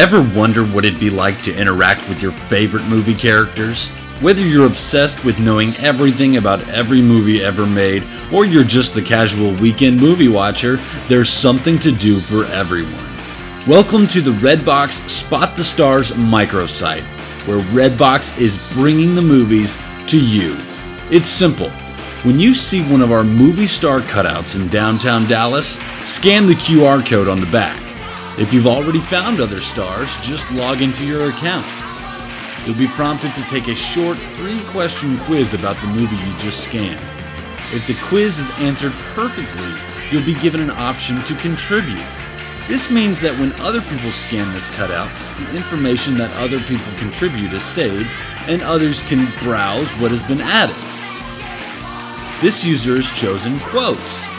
Ever wonder what it'd be like to interact with your favorite movie characters? Whether you're obsessed with knowing everything about every movie ever made, or you're just the casual weekend movie watcher, there's something to do for everyone. Welcome to the Redbox Spot the Stars microsite, where Redbox is bringing the movies to you. It's simple. When you see one of our movie star cutouts in downtown Dallas, scan the QR code on the back. If you've already found other stars, just log into your account. You'll be prompted to take a short three question quiz about the movie you just scanned. If the quiz is answered perfectly, you'll be given an option to contribute. This means that when other people scan this cutout, the information that other people contribute is saved and others can browse what has been added. This user has chosen quotes.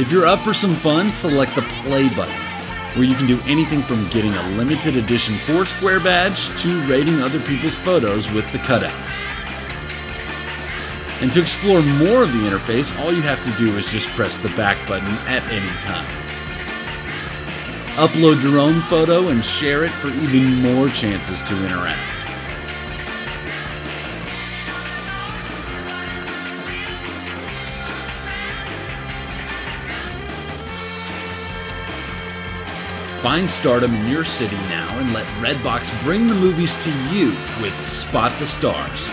If you're up for some fun, select the play button, where you can do anything from getting a limited edition Foursquare badge to rating other people's photos with the cutouts. And to explore more of the interface, all you have to do is just press the back button at any time. Upload your own photo and share it for even more chances to interact. Find stardom in your city now and let Redbox bring the movies to you with Spot the Stars.